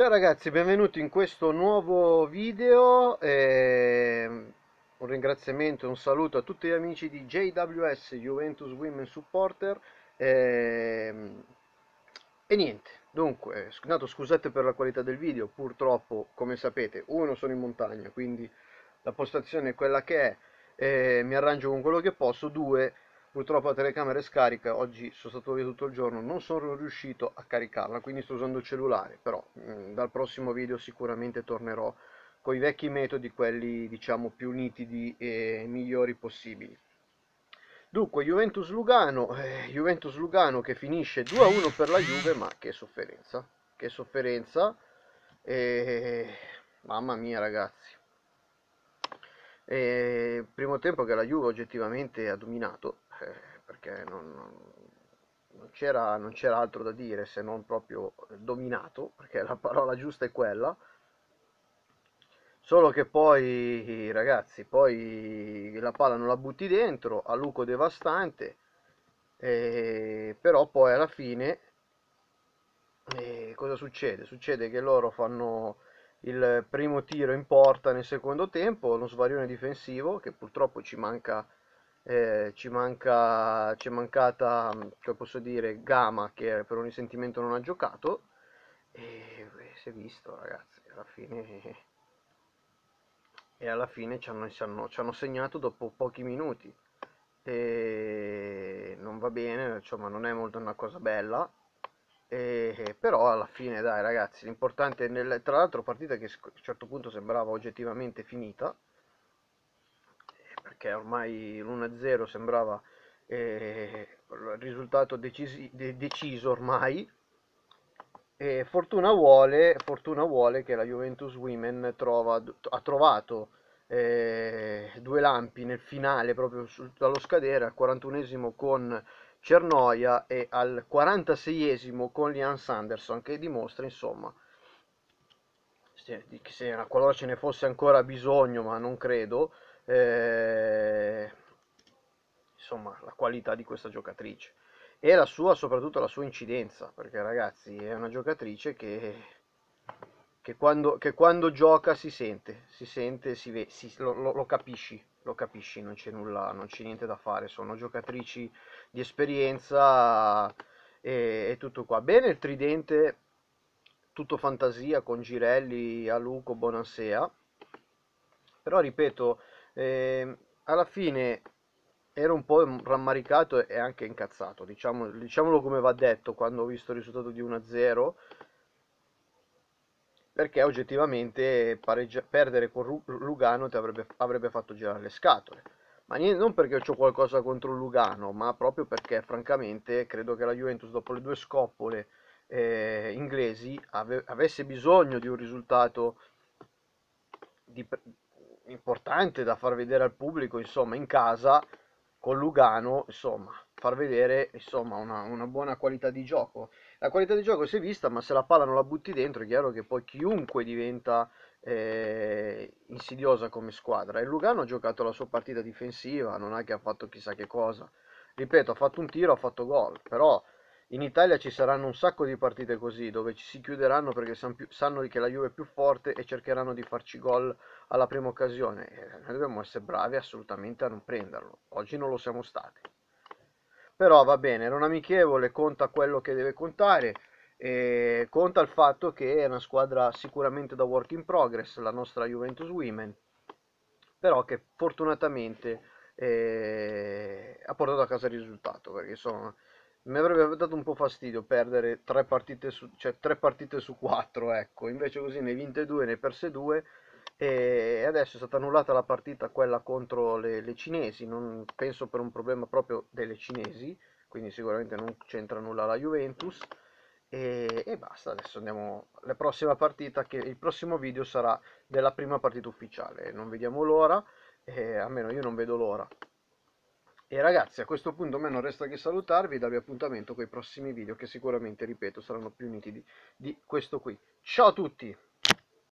Ciao ragazzi, benvenuti in questo nuovo video. Eh, un ringraziamento e un saluto a tutti gli amici di JWS Juventus Women Supporter. Eh, e niente, dunque, dato scusate per la qualità del video, purtroppo, come sapete, uno sono in montagna, quindi la postazione è quella che è, eh, mi arrangio con quello che posso, due purtroppo la telecamera è scarica oggi sono stato via tutto il giorno non sono riuscito a caricarla quindi sto usando il cellulare però mh, mm, dal prossimo video sicuramente tornerò con i vecchi metodi quelli diciamo più nitidi e migliori possibili. Dunque Juventus Lugano eh, Juventus Lugano che finisce 2-1 per la Juve ma che sofferenza che sofferenza. E... mamma mia ragazzi. E primo tempo che la Juve oggettivamente ha dominato eh, perché non, non, c'era, non c'era altro da dire se non proprio dominato, perché la parola giusta è quella. Solo che poi, ragazzi, poi la palla non la butti dentro, a Luco devastante, eh, però poi alla fine eh, cosa succede? Succede che loro fanno il primo tiro in porta nel secondo tempo, uno svarione difensivo che purtroppo ci manca eh, ci manca ci è mancata come posso dire Gama che per un risentimento non ha giocato. E beh, si è visto ragazzi alla fine e alla fine ci hanno, ci hanno, ci hanno segnato dopo pochi minuti. E non va bene insomma non è molto una cosa bella. E, però alla fine dai ragazzi l'importante nel, tra l'altro partita che a un certo punto sembrava oggettivamente finita perché ormai l'1-0 sembrava eh, risultato decisi, de, deciso ormai. E fortuna vuole, fortuna vuole che la Juventus Women trova, ha trovato eh, due lampi nel finale proprio sul, dallo scadere al 41esimo con Cernoia e al 46esimo con Lian Sanderson che dimostra insomma se, se, qualora ce ne fosse ancora bisogno ma non credo eh, insomma la qualità di questa giocatrice. E la sua soprattutto la sua incidenza perché ragazzi è una giocatrice che, che, quando, che quando gioca si sente si sente si ve, si, lo, lo, lo capisci lo capisci non c'è nulla non c'è niente da fare sono giocatrici di esperienza e, e tutto qua. Bene il tridente tutto fantasia con Girelli, Aluco, Bonansea però ripeto eh, alla fine ero un po' rammaricato e anche incazzato, diciamo, diciamolo come va detto quando ho visto il risultato di 1-0, perché oggettivamente perdere con Lugano ti avrebbe, avrebbe fatto girare le scatole. Ma niente, non perché ho qualcosa contro Lugano, ma proprio perché francamente credo che la Juventus dopo le due scoppole eh, inglesi ave avesse bisogno di un risultato di, importante da far vedere al pubblico, insomma, in casa con Lugano, insomma, far vedere insomma, una, una, buona qualità di gioco. La qualità di gioco si è vista, ma se la palla non la butti dentro, è chiaro che poi chiunque diventa eh, insidiosa come squadra. E Lugano ha giocato la sua partita difensiva, non è che ha fatto chissà che cosa. Ripeto, ha fatto un tiro, ha fatto gol, però in Italia ci saranno un sacco di partite così dove ci si chiuderanno perché sanno che la Juve è più forte e cercheranno di farci gol alla prima occasione. E noi dobbiamo essere bravi assolutamente a non prenderlo. Oggi non lo siamo stati. Però va bene, era un amichevole, conta quello che deve contare. E conta il fatto che è una squadra sicuramente da work in progress, la nostra Juventus Women, però che fortunatamente eh, ha portato a casa il risultato perché insomma mi avrebbe dato un po' fastidio perdere tre partite su, cioè tre partite su quattro, ecco, invece così ne vinte due, ne perse due e adesso è stata annullata la partita quella contro le, le cinesi, non penso per un problema proprio delle cinesi, quindi sicuramente non c'entra nulla la Juventus. E, e, basta, adesso andiamo alla prossima partita che il prossimo video sarà della prima partita ufficiale, non vediamo l'ora, eh, almeno io non vedo l'ora. E ragazzi, a questo punto a me non resta che salutarvi e darvi appuntamento con i prossimi video che sicuramente, ripeto, saranno più nitidi di questo qui. Ciao a tutti!